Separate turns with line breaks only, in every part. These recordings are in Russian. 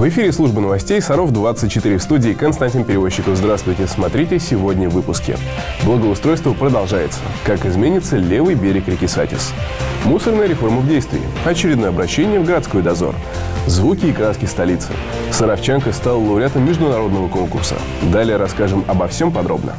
В эфире служба новостей «Саров-24» в студии Константин Перевозчиков. Здравствуйте. Смотрите сегодня в выпуске. Благоустройство продолжается. Как изменится левый берег реки Сатис. Мусорная реформа в действии. Очередное обращение в городской дозор. Звуки и краски столицы. Саровчанка стала лауреатом международного конкурса. Далее расскажем обо всем подробно.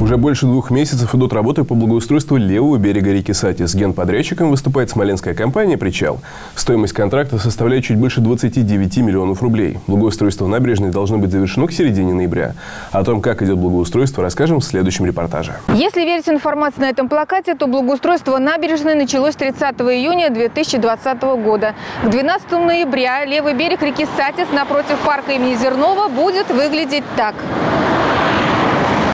Уже больше двух месяцев идут работы по благоустройству левого берега реки Сати. С генподрядчиком выступает смоленская компания «Причал». Стоимость контракта составляет чуть больше 29 миллионов рублей. Благоустройство набережной должно быть завершено к середине ноября. О том, как идет благоустройство, расскажем в следующем репортаже.
Если верить информации на этом плакате, то благоустройство набережной началось 30 июня 2020 года. К 12 ноября левый берег реки Сатис напротив парка имени Зернова будет выглядеть так.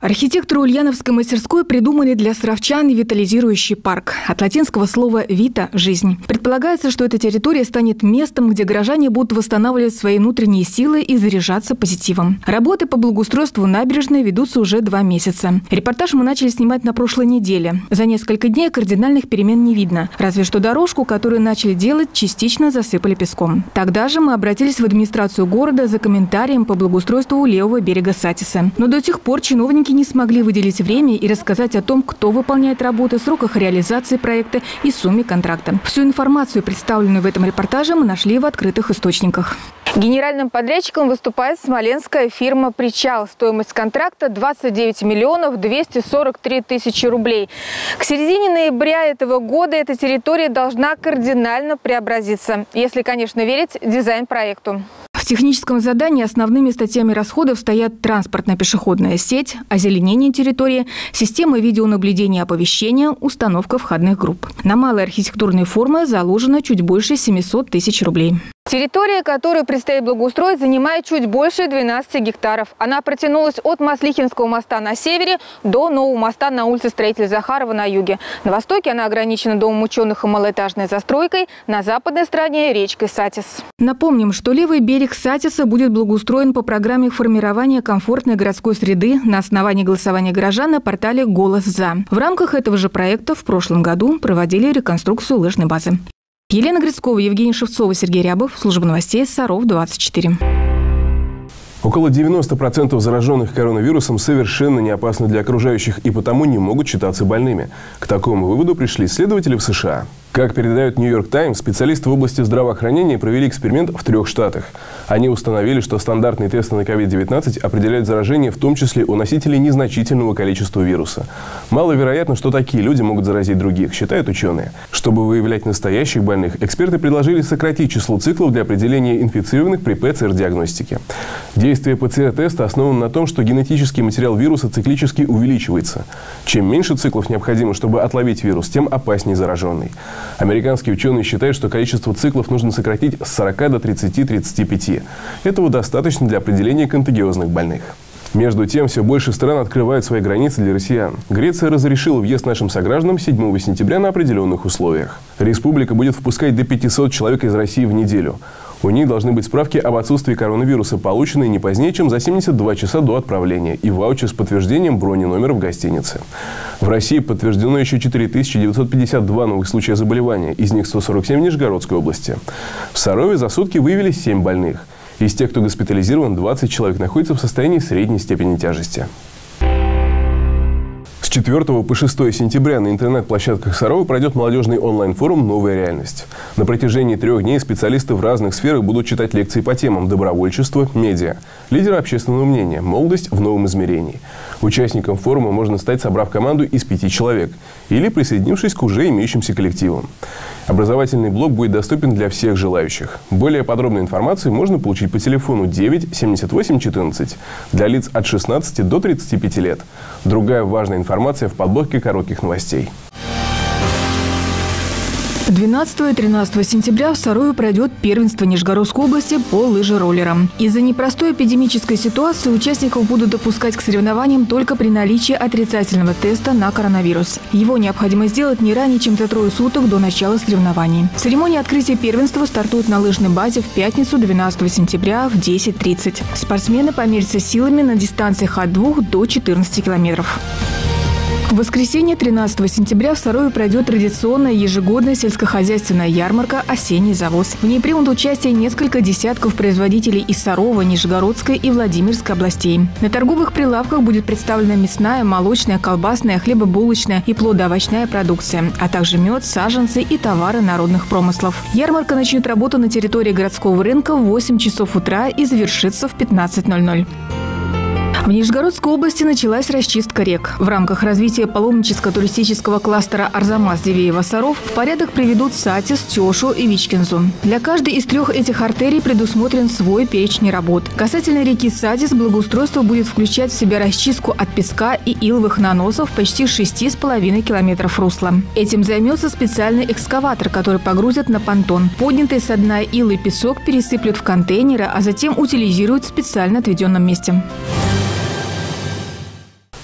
Архитекторы Ульяновской мастерской придумали для сравчан витализирующий парк. От латинского слова «вита» – «жизнь». Предполагается, что эта территория станет местом, где горожане будут восстанавливать свои внутренние силы и заряжаться позитивом. Работы по благоустройству набережной ведутся уже два месяца. Репортаж мы начали снимать на прошлой неделе. За несколько дней кардинальных перемен не видно. Разве что дорожку, которую начали делать, частично засыпали песком. Тогда же мы обратились в администрацию города за комментарием по благоустройству левого берега Сатиса. Но до сих пор чиновники не смогли выделить время и рассказать о том, кто выполняет работы, сроках реализации проекта и сумме контракта. Всю информацию, представленную в этом репортаже, мы нашли в открытых источниках. Генеральным подрядчиком выступает смоленская фирма «Причал». Стоимость контракта 29 миллионов 243 тысячи рублей. К середине ноября этого года эта территория должна кардинально преобразиться, если, конечно, верить дизайн-проекту. В техническом задании основными статьями расходов стоят транспортная пешеходная сеть, озеленение территории, система видеонаблюдения оповещения, установка входных групп. На малые архитектурные формы заложено чуть больше 700 тысяч рублей. Территория, которую предстоит благоустроить, занимает чуть больше 12 гектаров. Она протянулась от Маслихинского моста на севере до нового моста на улице Строителя Захарова на юге. На востоке она ограничена домом ученых и малоэтажной застройкой, на западной стороне – речкой Сатис. Напомним, что левый берег Сатиса будет благоустроен по программе формирования комфортной городской среды на основании голосования горожан на портале «Голос за». В рамках этого же проекта в прошлом году проводили реконструкцию лыжной базы. Елена Грицкова, Евгений Шевцова, Сергей Рябов. Служба новостей Саров-24.
Около 90% зараженных коронавирусом совершенно не опасны для окружающих и потому не могут считаться больными. К такому выводу пришли исследователи в США. Как передает Нью-Йорк Таймс, специалисты в области здравоохранения провели эксперимент в трех штатах. Они установили, что стандартные тесты на COVID-19 определяют заражение в том числе у носителей незначительного количества вируса. Маловероятно, что такие люди могут заразить других, считают ученые. Чтобы выявлять настоящих больных, эксперты предложили сократить число циклов для определения инфицированных при ПЦР-диагностике. Действие ПЦР-теста основано на том, что генетический материал вируса циклически увеличивается. Чем меньше циклов необходимо, чтобы отловить вирус, тем опаснее зараженный. Американские ученые считают, что количество циклов нужно сократить с 40 до 30-35. Этого достаточно для определения контагиозных больных. Между тем, все больше стран открывают свои границы для россиян. Греция разрешила въезд нашим согражданам 7 сентября на определенных условиях. Республика будет впускать до 500 человек из России в неделю. У них должны быть справки об отсутствии коронавируса, полученные не позднее, чем за 72 часа до отправления, и ваучер с подтверждением брони номера в гостинице. В России подтверждено еще 4952 новых случая заболевания, из них 147 в Нижегородской области. В Сарове за сутки выявили 7 больных. Из тех, кто госпитализирован, 20 человек находятся в состоянии средней степени тяжести. 4 по 6 сентября на интернет-площадках Сарова пройдет молодежный онлайн-форум «Новая реальность». На протяжении трех дней специалисты в разных сферах будут читать лекции по темам добровольчество, медиа, лидеры общественного мнения, молодость в новом измерении. Участником форума можно стать, собрав команду из пяти человек или присоединившись к уже имеющимся коллективам. Образовательный блок будет доступен для всех желающих. Более подробную информацию можно получить по телефону 9 78 14 для лиц от 16 до 35 лет. Другая важная информация в подборке коротких новостей.
12 и 13 сентября в Сарове пройдет первенство Нижегородской области по лыжероллерам. Из-за непростой эпидемической ситуации участников будут допускать к соревнованиям только при наличии отрицательного теста на коронавирус. Его необходимо сделать не ранее, чем за трое суток до начала соревнований. Церемония открытия первенства стартует на лыжной базе в пятницу 12 сентября в 10.30. Спортсмены померятся силами на дистанциях от 2 до 14 километров. В воскресенье 13 сентября в Сарове пройдет традиционная ежегодная сельскохозяйственная ярмарка «Осенний завоз». В ней примут участие несколько десятков производителей из Сарова, Нижегородской и Владимирской областей. На торговых прилавках будет представлена мясная, молочная, колбасная, хлебобулочная и плодоовощная продукция, а также мед, саженцы и товары народных промыслов. Ярмарка начнет работу на территории городского рынка в 8 часов утра и завершится в 15.00. В Нижегородской области началась расчистка рек. В рамках развития паломническо-туристического кластера Арзамас Дивеева-Саров в порядок приведут Сатис, Тешу и Вичкинзу. Для каждой из трех этих артерий предусмотрен свой перечень работ. Касательно реки Сатис, благоустройство будет включать в себя расчистку от песка и иловых наносов почти 6,5 километров русла. Этим займется специальный экскаватор, который погрузят на понтон. Поднятый со дна ил и песок пересыплют в контейнеры, а затем утилизируют в специально отведенном месте.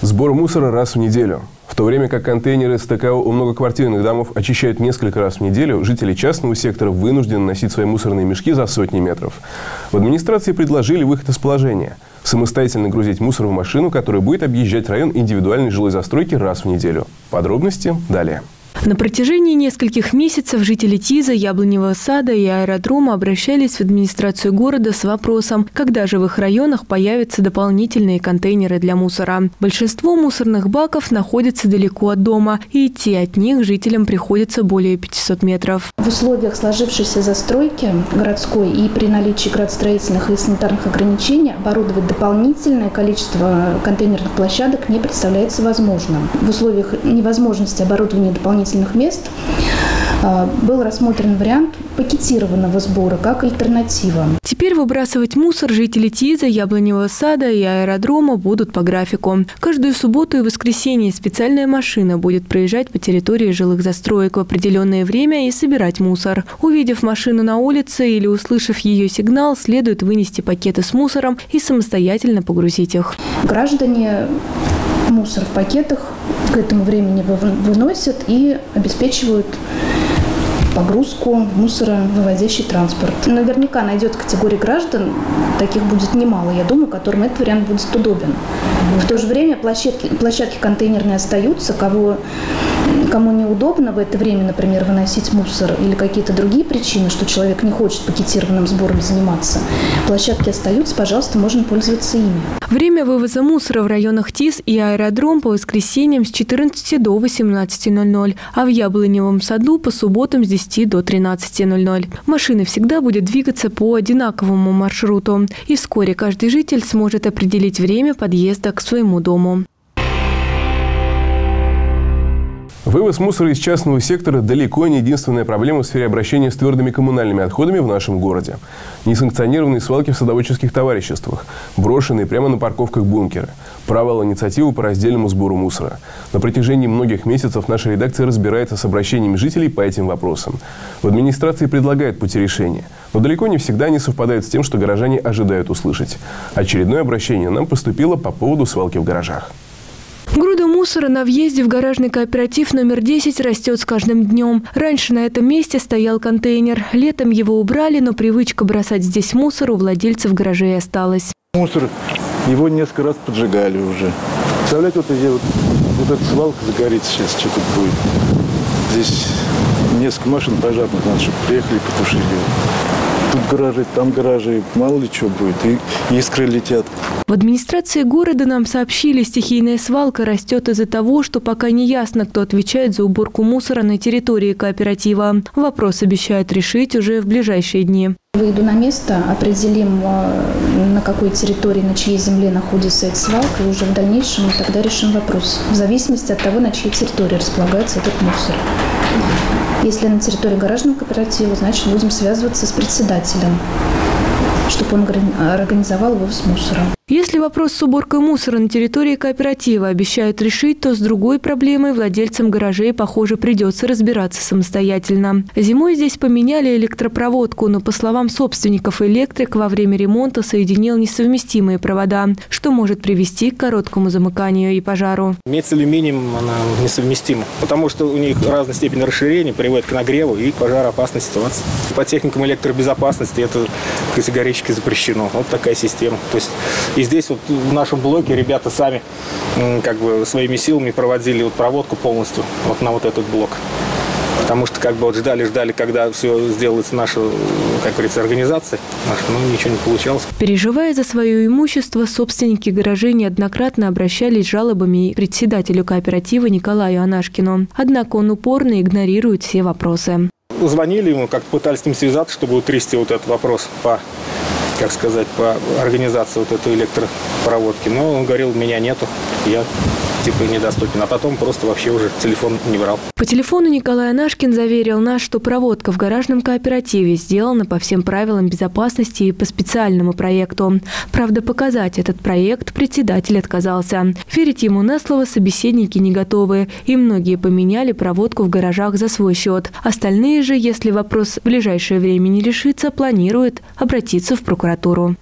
Сбор мусора раз в неделю. В то время как контейнеры с ТКО у многоквартирных домов очищают несколько раз в неделю, жители частного сектора вынуждены носить свои мусорные мешки за сотни метров. В администрации предложили выход из положения – самостоятельно грузить мусор в машину, которая будет объезжать район индивидуальной жилой застройки раз в неделю. Подробности далее.
На протяжении нескольких месяцев жители Тиза, Яблоневого сада и аэродрома обращались в администрацию города с вопросом, когда же в их районах появятся дополнительные контейнеры для мусора. Большинство мусорных баков находятся далеко от дома, и идти от них жителям приходится более 500 метров.
В условиях сложившейся застройки городской и при наличии градостроительных и санитарных ограничений оборудовать дополнительное количество контейнерных площадок не представляется возможным. В условиях невозможности оборудования дополнительных дополнительных мест а, был рассмотрен вариант пакетированного сбора как альтернатива.
Теперь выбрасывать мусор жители Тиза, Яблоневого сада и аэродрома будут по графику. Каждую субботу и воскресенье специальная машина будет проезжать по территории жилых застроек в определенное время и собирать мусор. Увидев машину на улице или услышав ее сигнал, следует вынести пакеты с мусором и самостоятельно погрузить их.
Граждане мусор в пакетах к этому времени выносят и обеспечивают погрузку мусора вывозящий транспорт. Наверняка найдет категории граждан, таких будет немало, я думаю, которым этот вариант будет удобен. В то же время площадки, площадки контейнерные остаются, кого кому неудобно в это время, например, выносить мусор или какие-то другие причины, что человек не хочет пакетированным сбором заниматься, площадки остаются, пожалуйста, можно пользоваться ими.
Время вывоза мусора в районах ТИС и аэродром по воскресеньям с 14 до 18.00, а в Яблоневом саду по субботам с 10 до 13.00. Машина всегда будет двигаться по одинаковому маршруту, и вскоре каждый житель сможет определить время подъезда к своему дому.
Вывоз мусора из частного сектора далеко не единственная проблема в сфере обращения с твердыми коммунальными отходами в нашем городе. Несанкционированные свалки в садоводческих товариществах, брошенные прямо на парковках бункеры, провал инициативы по раздельному сбору мусора. На протяжении многих месяцев наша редакция разбирается с обращениями жителей по этим вопросам. В администрации предлагают пути решения, но далеко не всегда они совпадают с тем, что горожане ожидают услышать. Очередное обращение нам поступило по поводу свалки в гаражах.
Мусора на въезде в гаражный кооператив номер 10 растет с каждым днем. Раньше на этом месте стоял контейнер. Летом его убрали, но привычка бросать здесь мусор у владельцев гаражей осталась.
Мусор, его несколько раз поджигали уже. Представляете, вот, здесь вот, вот эта свалка загорится сейчас, что тут будет. Здесь несколько машин пожарных надо, чтобы приехали и потушили тут гаражи, там гаражи, мало ли что будет, и искры летят.
В администрации города нам сообщили, стихийная свалка растет из-за того, что пока не ясно, кто отвечает за уборку мусора на территории кооператива. Вопрос обещают решить уже в ближайшие дни.
Выйду на место, определим, э, на какой территории, на чьей земле находится эта свалка, и уже в дальнейшем мы тогда решим вопрос. В зависимости от того, на чьей территории располагается этот мусор. Если на территории гаражного кооператива, значит, будем связываться с председателем, чтобы он организовал вывоз мусора.
Если вопрос с уборкой мусора на территории кооператива обещают решить, то с другой проблемой владельцам гаражей, похоже, придется разбираться самостоятельно. Зимой здесь поменяли электропроводку, но, по словам собственников, электрик во время ремонта соединил несовместимые провода, что может привести к короткому замыканию и пожару.
Медь с алюминием она несовместима, потому что у них разная степень расширения приводит к нагреву и к пожароопасной ситуации. По техникам электробезопасности это категорически запрещено. Вот такая система. То есть И здесь вот в нашем блоке ребята сами как бы своими силами проводили вот проводку полностью вот на вот этот блок. Потому что как бы вот ждали-ждали, когда все сделается наша, как говорится, организация, наша, но ничего не получалось.
Переживая за свое имущество, собственники гаражей неоднократно обращались с жалобами к председателю кооператива Николаю Анашкину. Однако он упорно игнорирует все вопросы.
Звонили ему, как пытались с ним связаться, чтобы утрясти вот этот вопрос по как сказать, по организации вот этой электропроводки. Но он говорил, меня нету, я типа недоступен. А потом просто вообще уже телефон не брал.
По телефону Николай Анашкин заверил нас, что проводка в гаражном кооперативе сделана по всем правилам безопасности и по специальному проекту. Правда, показать этот проект председатель отказался. Верить ему на слово собеседники не готовы, и многие поменяли проводку в гаражах за свой счет. Остальные же, если вопрос в ближайшее время не решится, планируют обратиться в прокуратуру.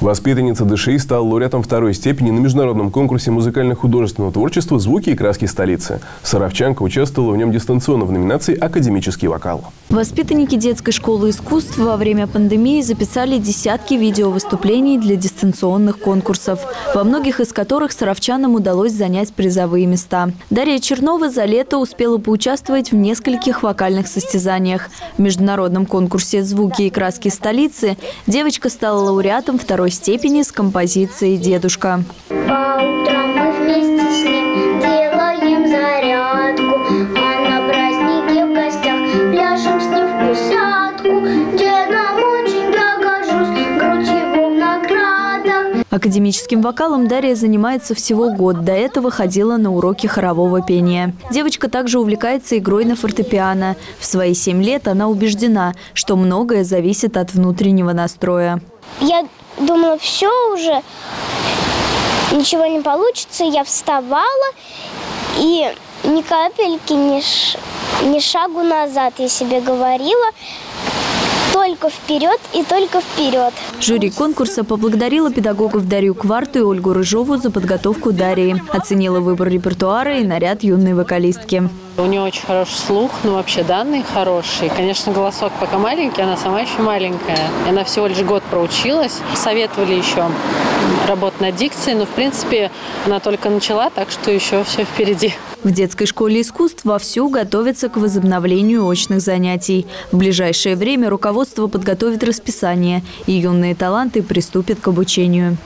Воспитанница ДШИ стала лауреатом второй степени на международном конкурсе музыкально-художественного творчества «Звуки и краски столицы». Саровчанка участвовала в нем дистанционно в номинации «Академический вокал».
Воспитанники детской школы искусств во время пандемии записали десятки видеовыступлений для дистанционных конкурсов, во многих из которых саровчанам удалось занять призовые места. Дарья Чернова за лето успела поучаствовать в нескольких вокальных состязаниях. В международном конкурсе «Звуки и краски столицы» девочка стала лауреатом второй второй степени с композицией «Дедушка».
По утрам мы вместе с ним делаем зарядку, а на празднике в гостях пляшем с ним в присядку. Дедом очень я горжусь, грудь его в наградах.
Академическим вокалом Дарья занимается всего год. До этого ходила на уроки хорового пения. Девочка также увлекается игрой на фортепиано. В свои семь лет она убеждена, что многое зависит от внутреннего настроя.
Я думала, все уже, ничего не получится. Я вставала и ни капельки, ни, ш... ни шагу назад я себе говорила только вперед и только вперед.
Жюри конкурса поблагодарила педагогов Дарью Кварту и Ольгу Рыжову за подготовку Дарьи. Оценила выбор репертуара и наряд юной вокалистки.
У нее очень хороший слух, ну вообще данные хорошие. Конечно, голосок пока маленький, она сама еще маленькая. Она всего лишь год проучилась. Советовали еще работать над дикцией, но в принципе она только начала, так что еще все впереди.
В детской школе искусств вовсю готовятся к возобновлению очных занятий. В ближайшее время руководство подготовит расписание, и юные таланты приступят к обучению.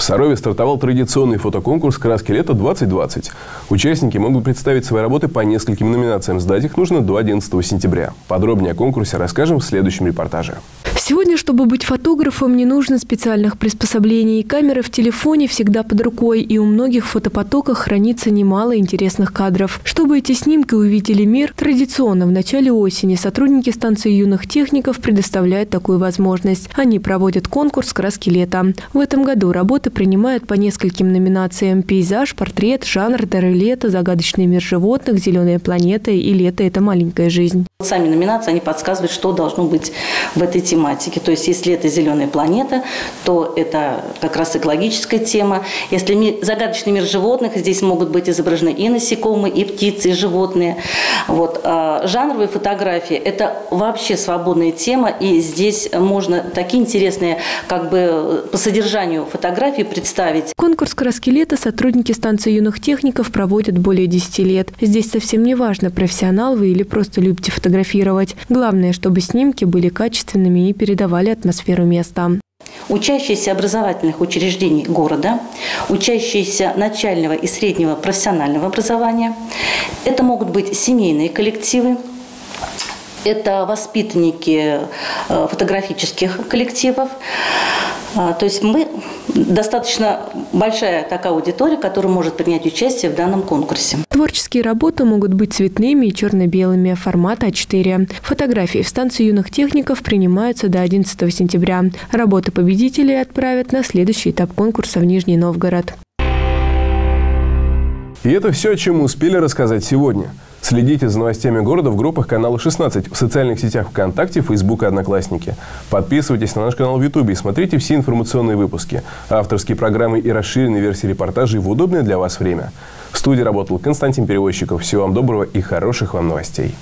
В Сарове стартовал традиционный фотоконкурс «Краски лета 2020». Участники могут представить свои работы по нескольким номинациям. Сдать их нужно до 11 сентября. Подробнее о конкурсе расскажем в следующем репортаже.
Сегодня, чтобы быть фотографом, не нужно специальных приспособлений. Камера в телефоне всегда под рукой, и у многих в фотопотоках хранится немало интересных кадров. Чтобы эти снимки увидели мир, традиционно в начале осени сотрудники станции юных техников предоставляют такую возможность. Они проводят конкурс «Краски лета». В этом году работы принимают по нескольким номинациям «Пейзаж», «Портрет», «Жанр», «Дары лета», «Загадочный мир животных», «Зеленая планета» и «Лето – это маленькая жизнь».
Сами номинации, они подсказывают, что должно быть в этой тематике. То есть, если это «Зеленая планета», то это как раз экологическая тема. Если ми загадочный мир животных, здесь могут быть изображены и насекомые, и птицы, и животные. Вот. А жанровые фотографии – это вообще свободная тема, и здесь можно такие интересные как бы по содержанию фотографии представить.
Конкурс «Краски лета» сотрудники станции юных техников проводят более 10 лет. Здесь совсем не важно, профессионал вы или просто любите фотографировать. Главное, чтобы снимки были качественными и передавали атмосферу места.
Учащиеся образовательных учреждений города, учащиеся начального и среднего профессионального образования. Это могут быть семейные коллективы, это воспитанники э, фотографических коллективов. А, то есть мы достаточно большая такая аудитория, которая может принять участие в данном конкурсе.
Творческие работы могут быть цветными и черно-белыми, формата А4. Фотографии в станции юных техников принимаются до 11 сентября. Работы победителей отправят на следующий этап конкурса в Нижний Новгород.
И это все, о чем мы успели рассказать сегодня. Следите за новостями города в группах канала 16, в социальных сетях ВКонтакте, Фейсбук и Одноклассники. Подписывайтесь на наш канал в Ютубе и смотрите все информационные выпуски, авторские программы и расширенные версии репортажей в удобное для вас время. В студии работал Константин Перевозчиков. Всего вам доброго и хороших вам новостей.